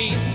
keep